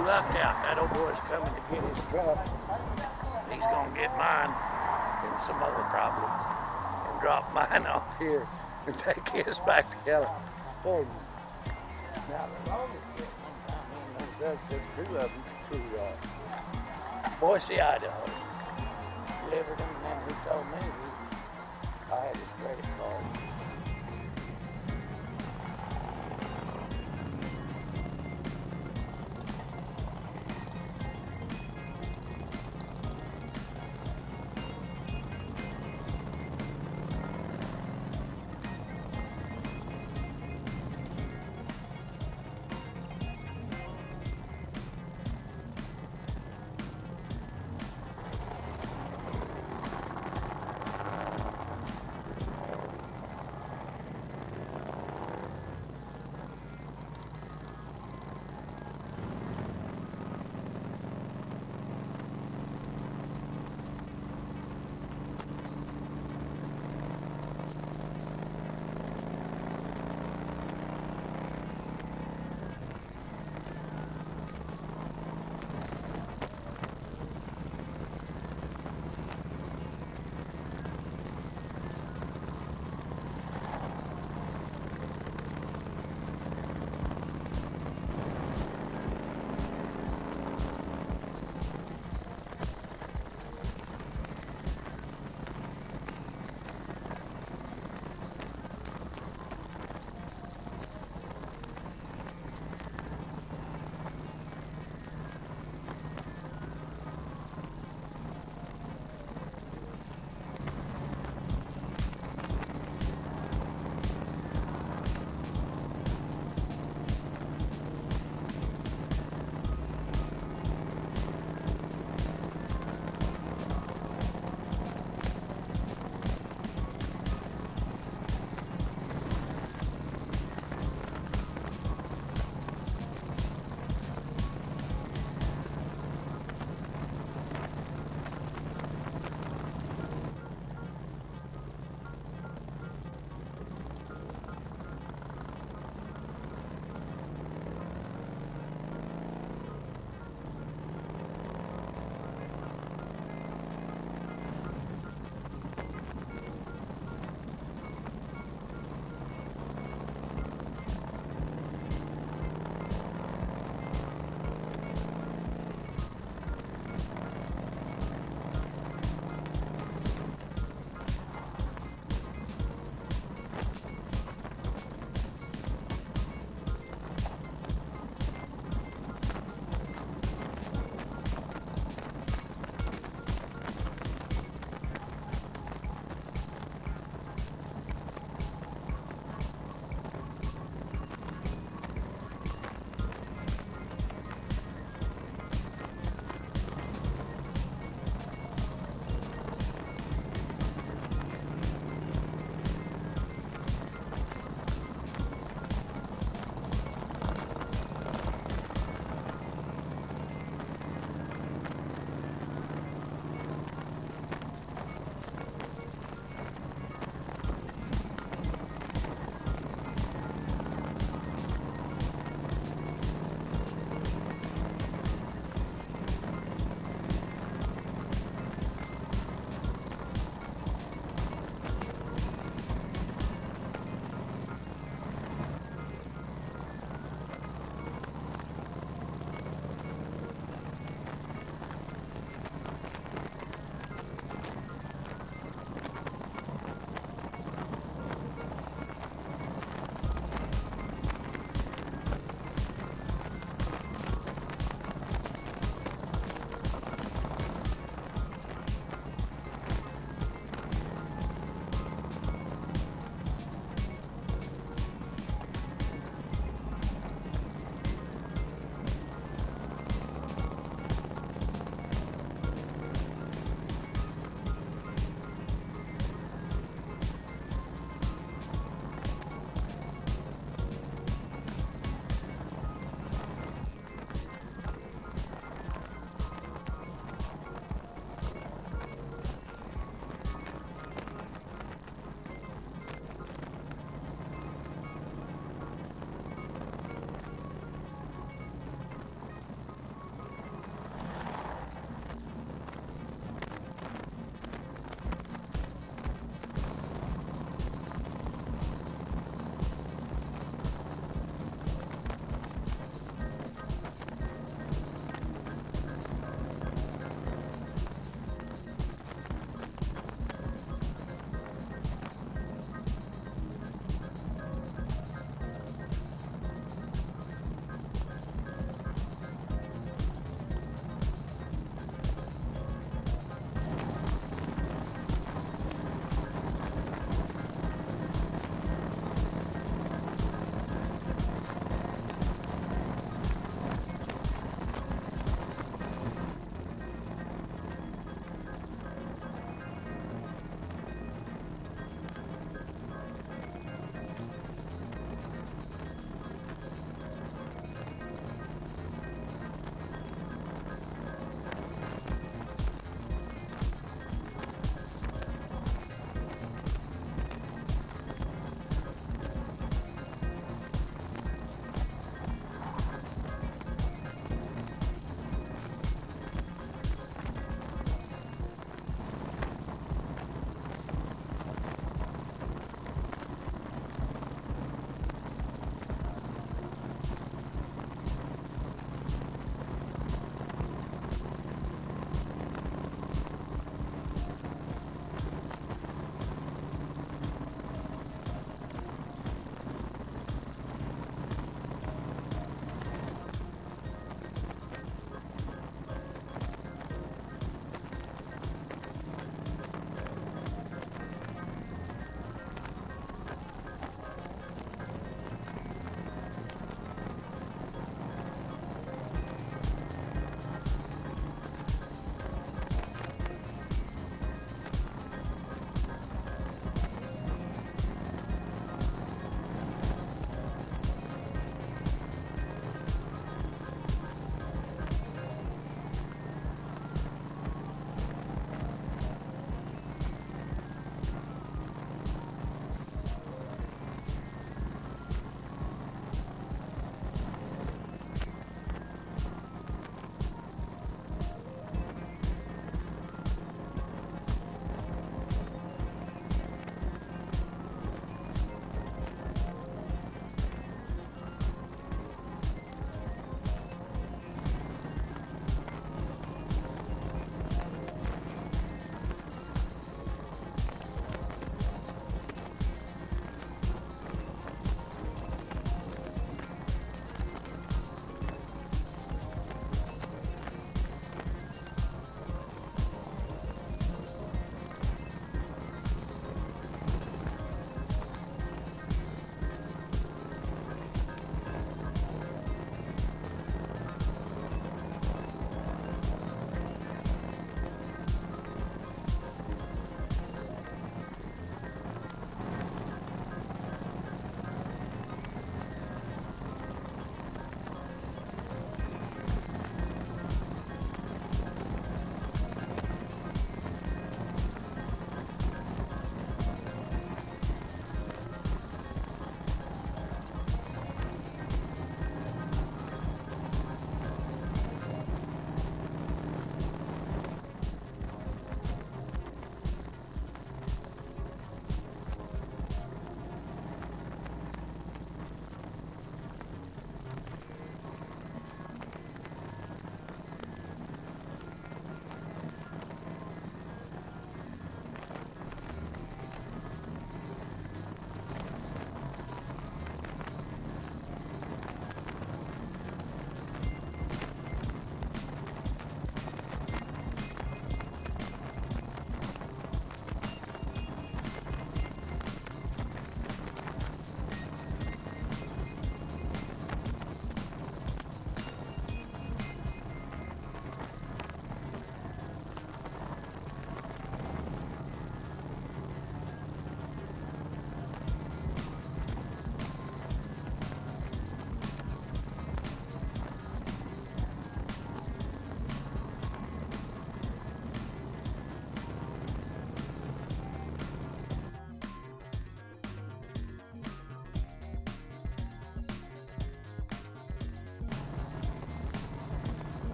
lucked out, that old boy's coming to get his truck. He's gonna get mine and some other problem and drop mine off here and take his back to California. Now, the longest trip two of them to uh, Boise, Idaho. Delivered them, and then he told me I had his credit card.